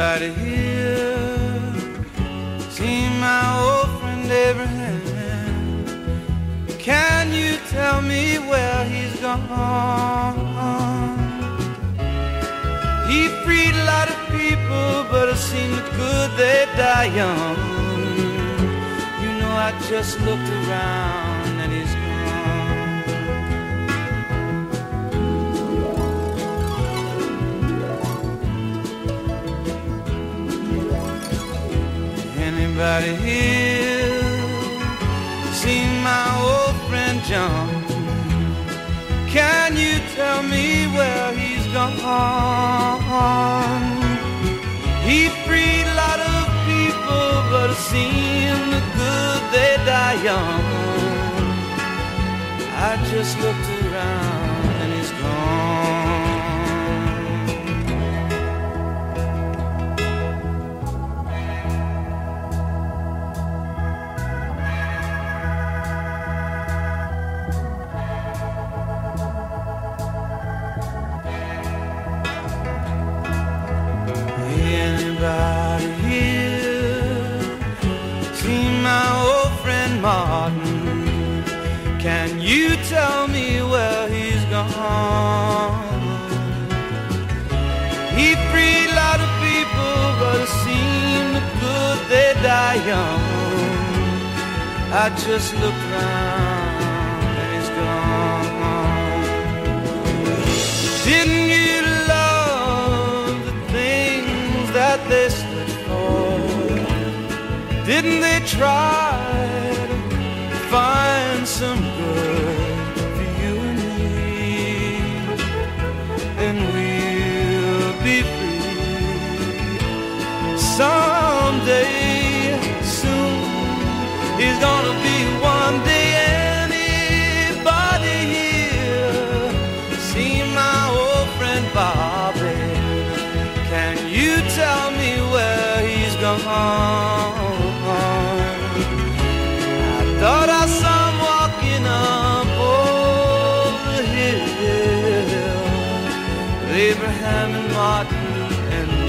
Anybody here seen my old friend Abraham? Can you tell me where he's gone? He freed a lot of people, but it seemed good they die young. You know, I just looked around Anybody here seen my old friend John? Can you tell me where he's gone? He freed a lot of people, but it seemed good they die young. I just looked around and he's gone. Anybody here seen my old friend Martin? Can you tell me where he's gone? He freed a lot of people, but it seemed good they die young. I just looked around that they stood? Didn't they try to find some good for you and me? Then we'll I thought I saw him walking up over the hill. Abraham and Martin